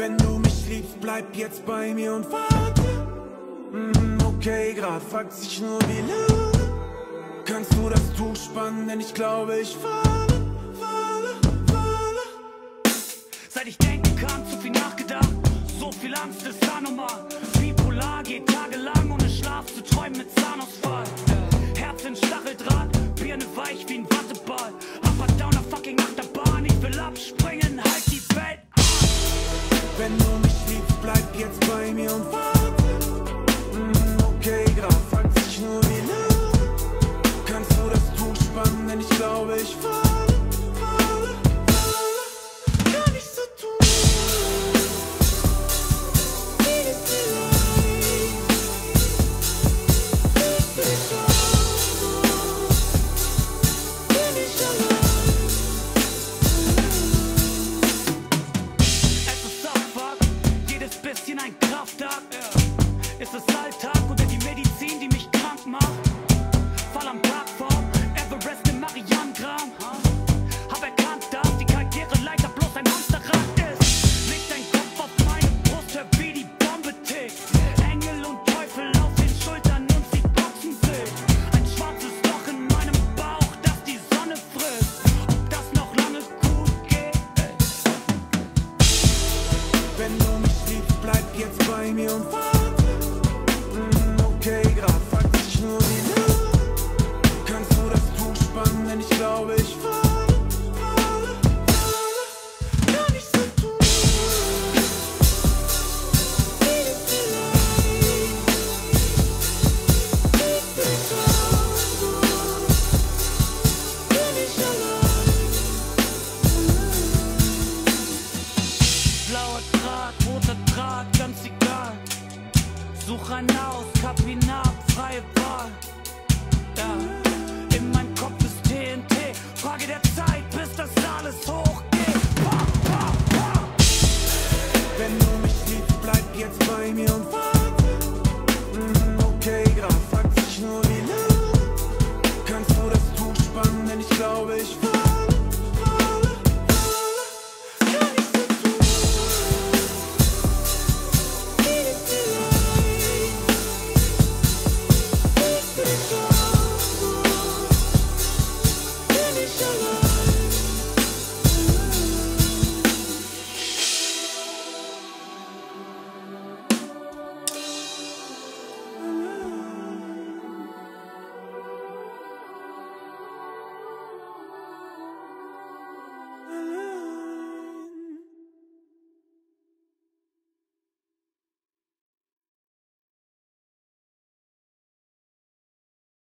Wenn du mich liebst, bleib jetzt bei mir und warte. Mm, hm, okay, grad fragt sich nur wie lange. Kannst du das Tuch spannen, denn ich glaube, ich falle, falle, falle. Seit ich denken kann, zu viel nachgedacht. So viel Angst ist anormal. Bipolar geht tagelang ohne Schlaf zu träumen mit Zahnausfall. Wenn du mich liebst, bleib jetzt bei mir und I'm on fire. Such ein Haus, Kabinat, freie Wahl. Ja. In meinem Kopf ist TNT, Frage der Zeit, bis das alles hochgeht. Wenn du mich liebst, bleib jetzt bei mir und fahr.